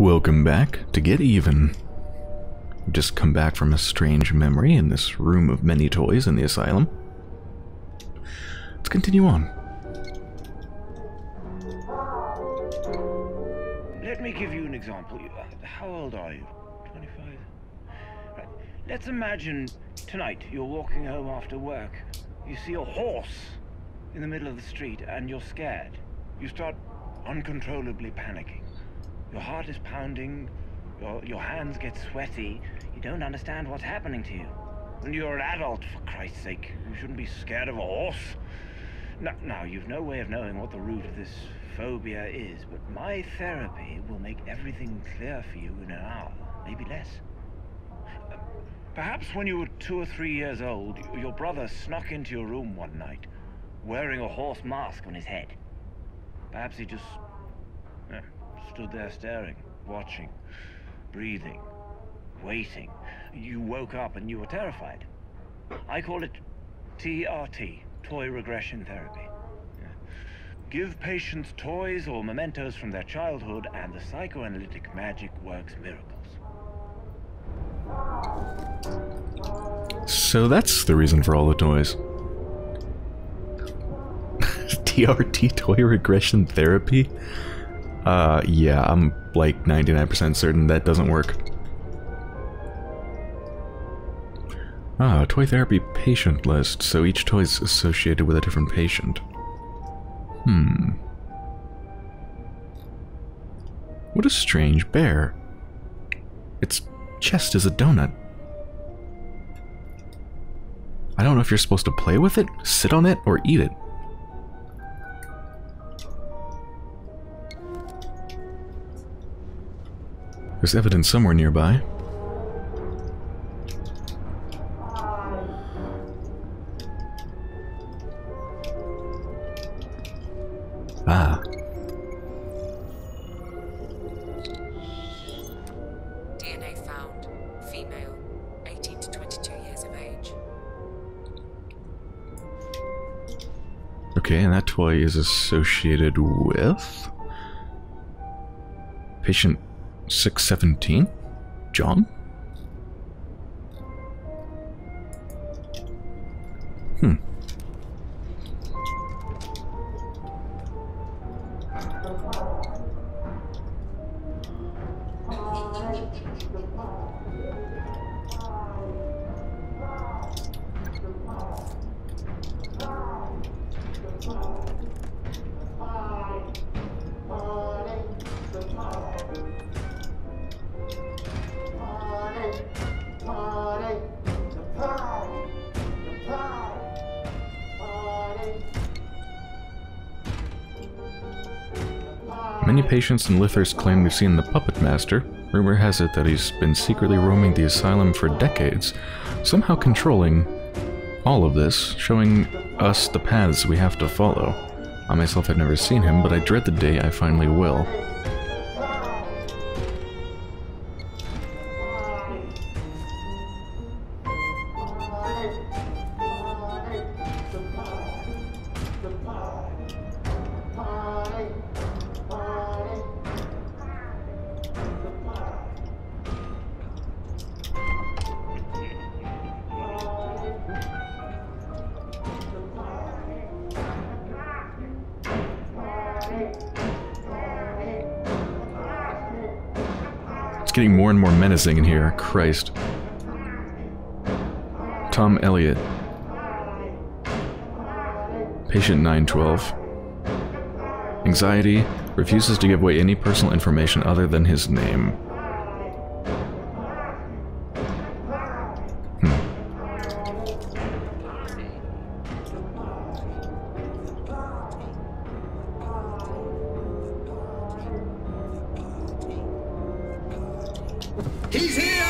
Welcome back to Get Even. We've just come back from a strange memory in this room of many toys in the asylum. Let's continue on. Let me give you an example. How old are you? 25? Right. Let's imagine tonight you're walking home after work. You see a horse in the middle of the street and you're scared. You start uncontrollably panicking. Your heart is pounding, your, your hands get sweaty. You don't understand what's happening to you. And you're an adult, for Christ's sake. You shouldn't be scared of a horse. Now, now, you've no way of knowing what the root of this phobia is, but my therapy will make everything clear for you in an hour, maybe less. Uh, Perhaps when you were two or three years old, your brother snuck into your room one night, wearing a horse mask on his head. Perhaps he just stood there staring, watching, breathing, waiting. You woke up and you were terrified. I call it TRT, Toy Regression Therapy. Give patients toys or mementos from their childhood, and the psychoanalytic magic works miracles. So that's the reason for all the toys. TRT toy regression therapy? Uh, yeah, I'm like 99% certain that doesn't work. Ah, toy therapy patient list, so each toy is associated with a different patient. Hmm. What a strange bear. Its chest is a donut. I don't know if you're supposed to play with it, sit on it, or eat it. There's evidence somewhere nearby. Ah, DNA found. Female, 18 to 22 years of age. okay, and that toy is associated with... Patient 617? John? Many patients in Lithurst claim they've seen the Puppet Master. Rumor has it that he's been secretly roaming the asylum for decades, somehow controlling all of this, showing us the paths we have to follow. I myself have never seen him, but I dread the day I finally will. Getting more and more menacing in here. Christ. Tom Elliott. Patient 912. Anxiety. Refuses to give away any personal information other than his name. He's here!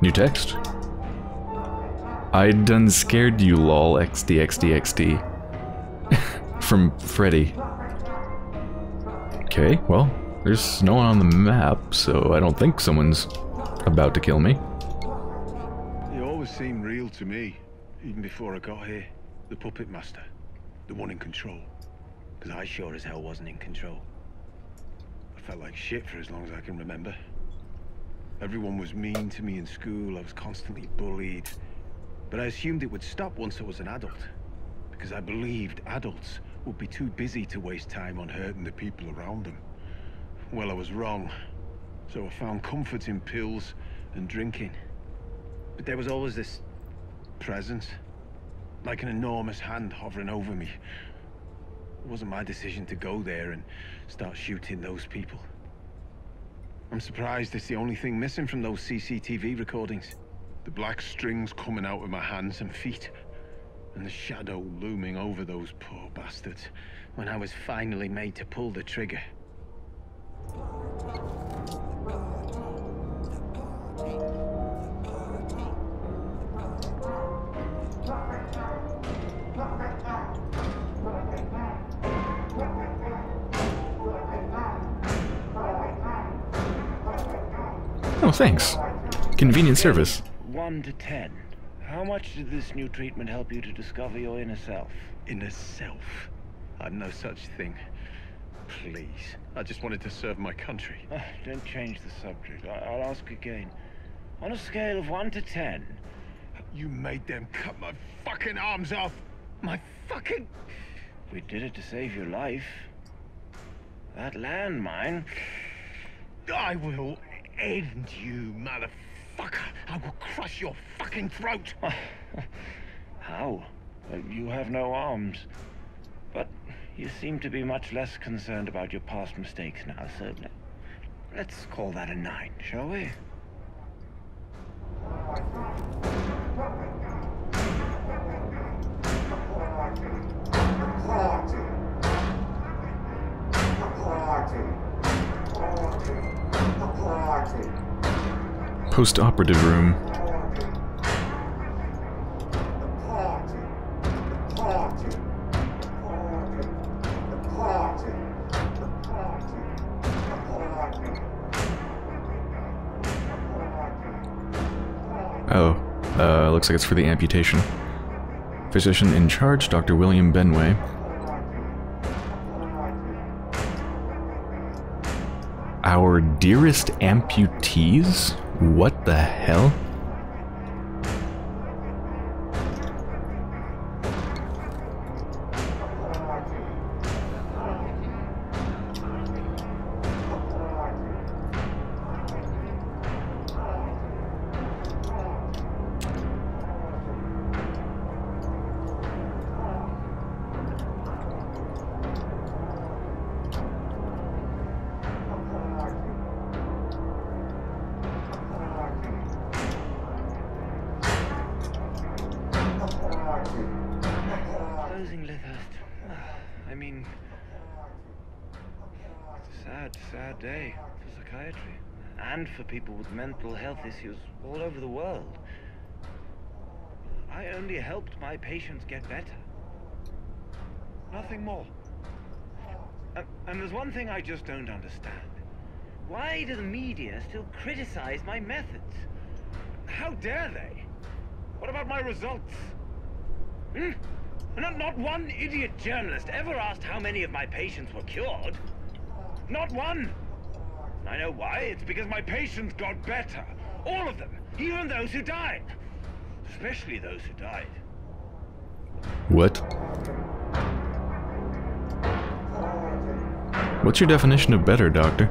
New text. I done scared you lol xdxdxd. From Freddy. Okay, well, there's no one on the map, so I don't think someone's about to kill me. You always seem real to me, even before I got here. The puppet master, the one in control. Because I sure as hell wasn't in control. I felt like shit for as long as I can remember. Everyone was mean to me in school, I was constantly bullied. But I assumed it would stop once I was an adult. Because I believed adults would be too busy to waste time on hurting the people around them. Well, I was wrong. So I found comfort in pills and drinking. But there was always this presence. Like an enormous hand hovering over me. It wasn't my decision to go there and start shooting those people. I'm surprised it's the only thing missing from those CCTV recordings. The black strings coming out of my hands and feet. And the shadow looming over those poor bastards when I was finally made to pull the trigger. Oh, thanks. Convenient service. 1 to 10. How much did this new treatment help you to discover your inner self? Inner self. I'm no such thing. Please. I just wanted to serve my country. Ah, don't change the subject. I I'll ask again. On a scale of 1 to 10, You made them cut my fucking arms off. My fucking... we did it to save your life. That landmine... I will end you, motherfucker. I will crush your fucking throat. How? You have no arms. But you seem to be much less concerned about your past mistakes now, so let's call that a nine, shall we? Post operative room. Oh, uh, looks like it's for the amputation. Physician in charge, Dr. William Benway. Our dearest amputees? What the hell? Closing Lithurst. I mean, it's a sad, sad day for psychiatry. And for people with mental health issues all over the world. I only helped my patients get better. Nothing more. And, and there's one thing I just don't understand. Why do the media still criticize my methods? How dare they? What about my results? Hmm? Not, not one idiot journalist ever asked how many of my patients were cured. Not one. I know why. It's because my patients got better. All of them. Even those who died. Especially those who died. What? What's your definition of better, Doctor?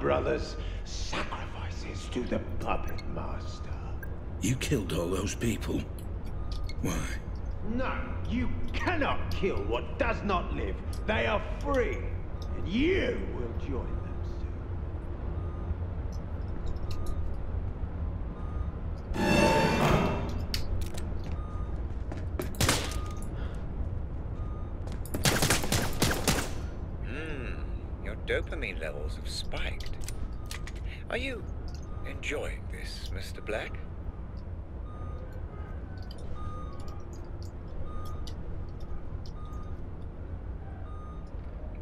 brothers' sacrifices to the puppet master. You killed all those people. Why? No, you cannot kill what does not live. They are free, and you will join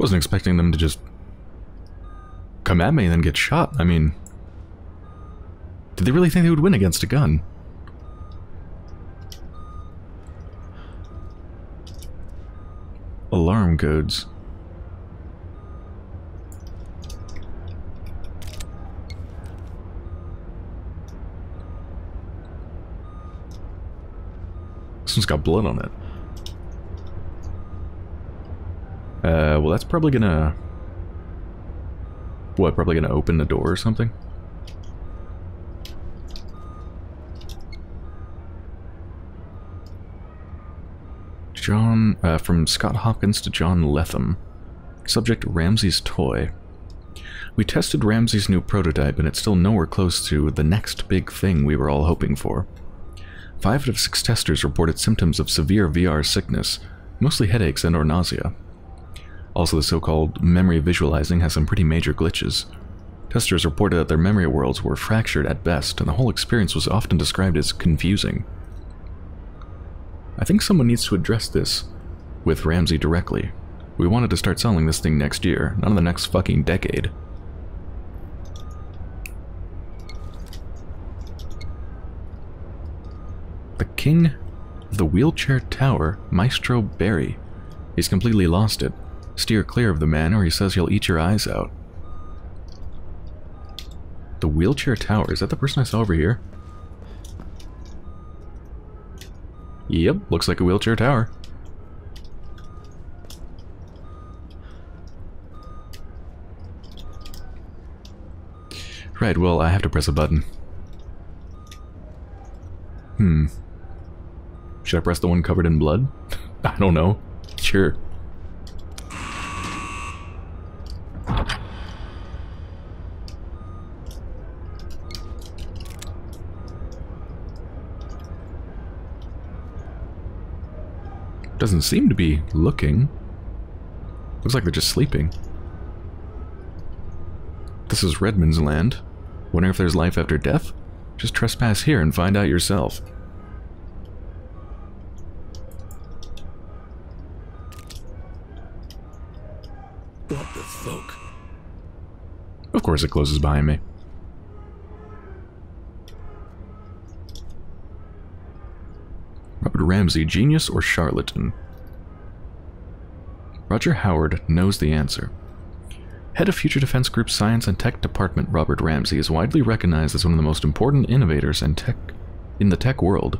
Wasn't expecting them to just come at me and then get shot. I mean, did they really think they would win against a gun? Alarm codes. This one's got blood on it. Uh, well that's probably gonna... What, probably gonna open the door or something? John, uh, from Scott Hopkins to John Letham. Subject Ramsey's toy. We tested Ramsey's new prototype and it's still nowhere close to the next big thing we were all hoping for. Five out of six testers reported symptoms of severe VR sickness, mostly headaches and or nausea. Also, the so-called memory visualizing has some pretty major glitches. Testers reported that their memory worlds were fractured at best, and the whole experience was often described as confusing. I think someone needs to address this with Ramsey directly. We wanted to start selling this thing next year, not in the next fucking decade. The king of the wheelchair tower, Maestro Barry. He's completely lost it. Steer clear of the man or he says he'll eat your eyes out. The wheelchair tower, is that the person I saw over here? Yep, looks like a wheelchair tower. Right, well, I have to press a button. Hmm. Should I press the one covered in blood? I don't know. Sure. Doesn't seem to be looking. Looks like they're just sleeping. This is Redmond's land. Wonder if there's life after death? Just trespass here and find out yourself. What the fuck? Of course it closes behind me. Robert Ramsey, genius or charlatan? Roger Howard knows the answer. Head of Future Defense Group's Science and Tech Department, Robert Ramsey, is widely recognized as one of the most important innovators in tech in the tech world.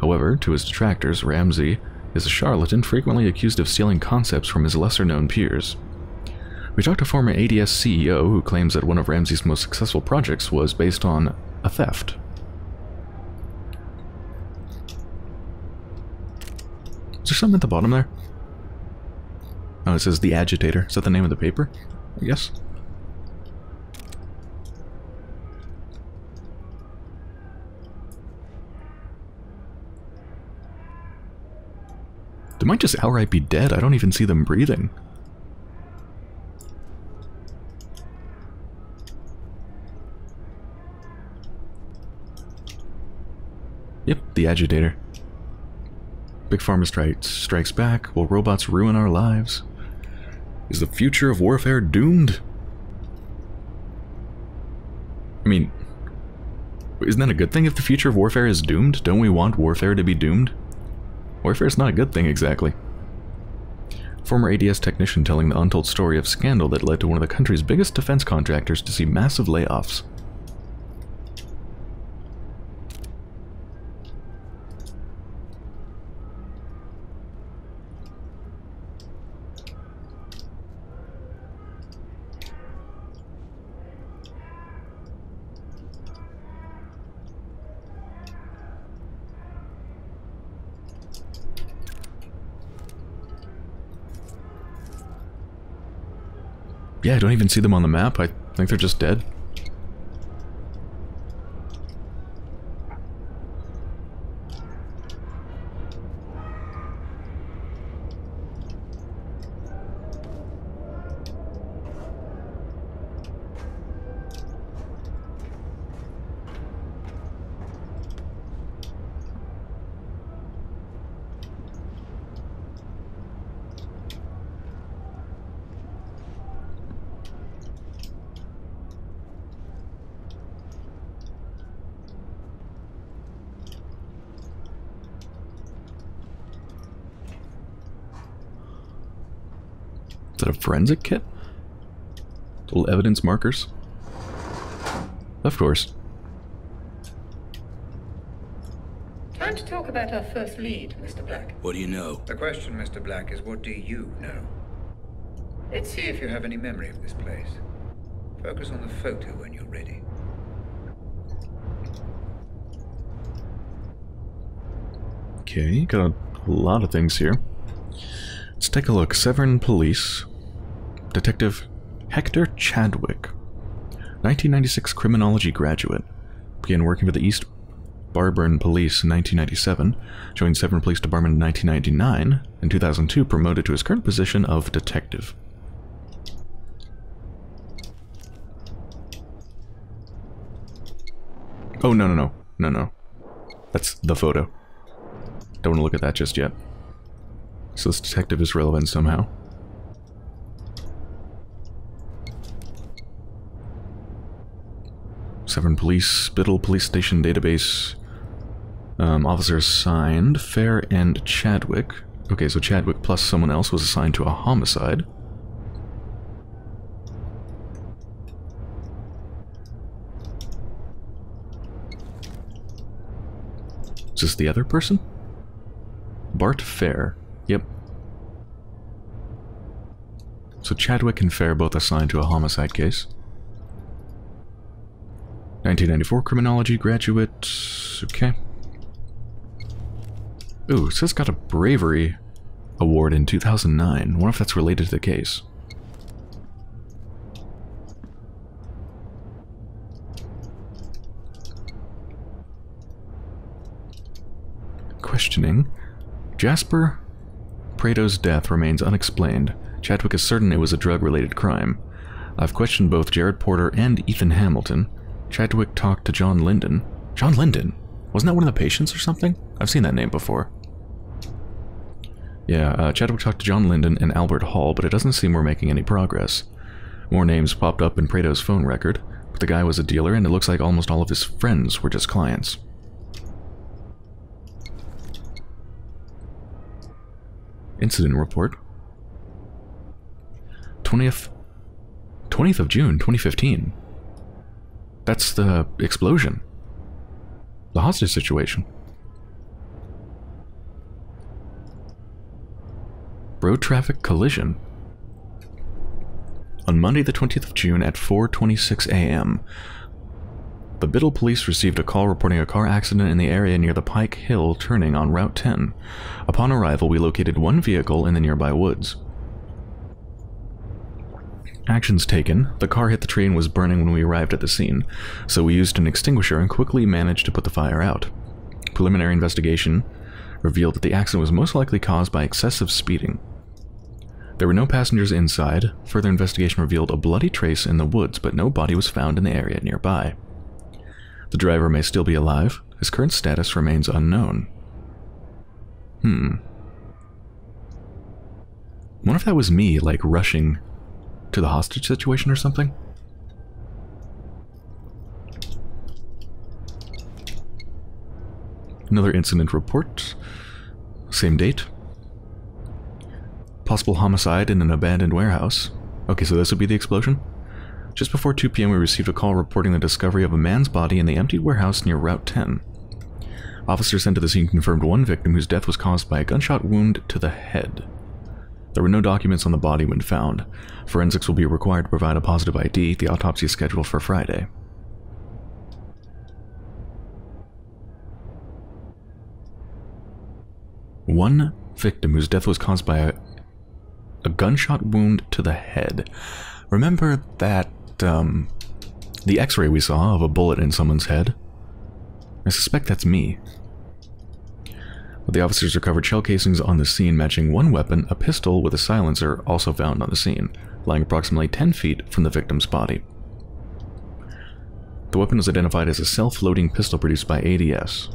However, to his detractors, Ramsey is a charlatan frequently accused of stealing concepts from his lesser-known peers. We talked to former ADS CEO who claims that one of Ramsey's most successful projects was based on a theft. Is there something at the bottom there? Oh, it says The Agitator. Is that the name of the paper? I guess. They might just outright be dead. I don't even see them breathing. Yep, the agitator. Big Pharma strikes, strikes back. Will robots ruin our lives? Is the future of warfare doomed? I mean, isn't that a good thing if the future of warfare is doomed? Don't we want warfare to be doomed? Warfare is not a good thing exactly. Former ADS technician telling the untold story of scandal that led to one of the country's biggest defense contractors to see massive layoffs. Yeah, I don't even see them on the map. I think they're just dead. Forensic kit? Little evidence markers? Of course. Time to talk about our first lead, Mr. Black. What do you know? The question, Mr. Black, is what do you know? Let's see if you have any memory of this place. Focus on the photo when you're ready. Okay, got a lot of things here. Let's take a look. Severn Police. Detective Hector Chadwick. 1996 criminology graduate. Began working for the East Barburn Police in 1997. Joined Severn Police Department in 1999. In 2002, promoted to his current position of detective. Oh, no, no, no. No, no. That's the photo. Don't want to look at that just yet. So this detective is relevant somehow. Severn Police, Spittle Police Station Database. Um, officer assigned, Fair and Chadwick. Okay, so Chadwick plus someone else was assigned to a homicide. Is this the other person? Bart Fair. Yep. So Chadwick and Fair both assigned to a homicide case. 1994 criminology graduate. Okay. Ooh, it says got a bravery award in 2009. Wonder if that's related to the case. Questioning. Jasper Prado's death remains unexplained. Chadwick is certain it was a drug-related crime. I've questioned both Jared Porter and Ethan Hamilton. Chadwick talked to John Linden. John Linden? Wasn't that one of the patients or something? I've seen that name before. Yeah, uh, Chadwick talked to John Linden and Albert Hall, but it doesn't seem we're making any progress. More names popped up in Prado's phone record, but the guy was a dealer and it looks like almost all of his friends were just clients. Incident report. 20th 20th of June 2015. That's the explosion. The hostage situation. Road traffic collision. On Monday the 20th of June at 4.26 a.m., the Biddle police received a call reporting a car accident in the area near the Pike Hill turning on Route 10. Upon arrival, we located one vehicle in the nearby woods. Actions taken. The car hit the tree and was burning when we arrived at the scene, so we used an extinguisher and quickly managed to put the fire out. Preliminary investigation revealed that the accident was most likely caused by excessive speeding. There were no passengers inside. Further investigation revealed a bloody trace in the woods, but no body was found in the area nearby. The driver may still be alive. His current status remains unknown. Hmm. What if that was me, like, rushing to the hostage situation or something? Another incident report. Same date. Possible homicide in an abandoned warehouse. Okay, so this would be the explosion? Just before 2 p.m. we received a call reporting the discovery of a man's body in the emptied warehouse near Route 10. Officers sent to the scene confirmed one victim whose death was caused by a gunshot wound to the head. There were no documents on the body when found. Forensics will be required to provide a positive ID. The autopsy is scheduled for Friday. One victim whose death was caused by a, a gunshot wound to the head. Remember that, um, the x-ray we saw of a bullet in someone's head? I suspect that's me. The officers recovered shell casings on the scene matching one weapon, a pistol with a silencer, also found on the scene, lying approximately 10 feet from the victim's body. The weapon was identified as a self-loading pistol produced by ADS.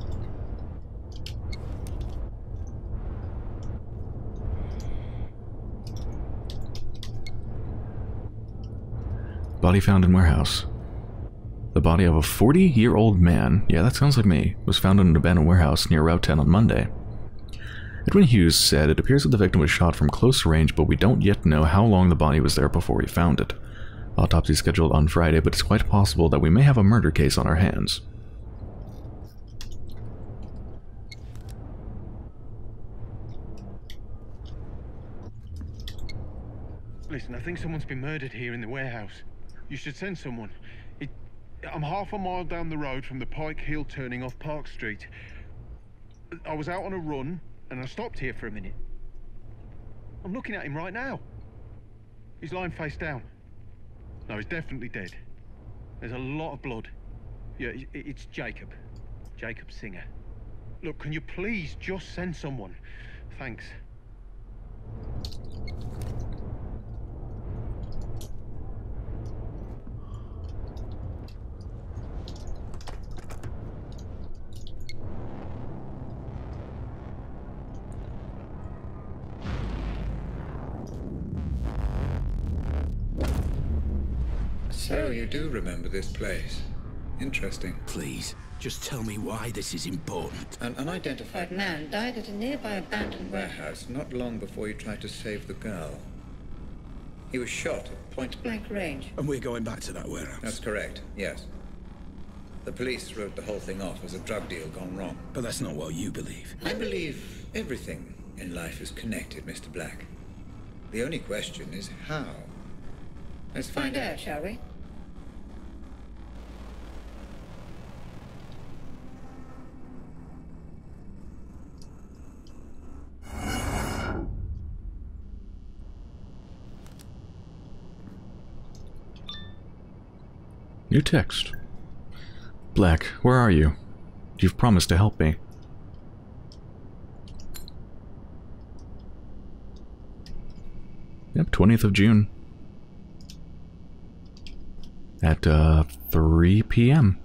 Body found in warehouse. The body of a 40-year-old man, yeah, that sounds like me, was found in an abandoned warehouse near Route 10 on Monday. Edwin Hughes said it appears that the victim was shot from close range, but we don't yet know how long the body was there before we found it. Autopsy scheduled on Friday, but it's quite possible that we may have a murder case on our hands. Listen, I think someone's been murdered here in the warehouse. You should send someone. I'm half a mile down the road from the Pike Hill turning off Park Street. I was out on a run, and I stopped here for a minute. I'm looking at him right now. He's lying face down. No, he's definitely dead. There's a lot of blood. Yeah, it's Jacob. Jacob Singer. Look, can you please just send someone? Thanks. So you do remember this place. Interesting. Please, just tell me why this is important. An unidentified man died at a nearby abandoned warehouse. warehouse not long before you tried to save the girl. He was shot at point Blank range. And we're going back to that warehouse. That's correct, yes. The police wrote the whole thing off as a drug deal gone wrong. But that's not what you believe. I believe everything in life is connected, Mr. Black. The only question is how. Let's find, Find out, shall we? New text. Black, where are you? You've promised to help me. Yep, 20th of June. At, uh, 3 p.m.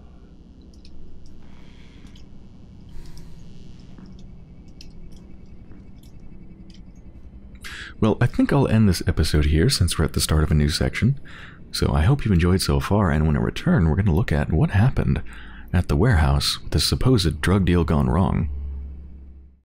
Well, I think I'll end this episode here since we're at the start of a new section. So I hope you've enjoyed so far, and when I return, we're going to look at what happened at the warehouse with the supposed drug deal gone wrong.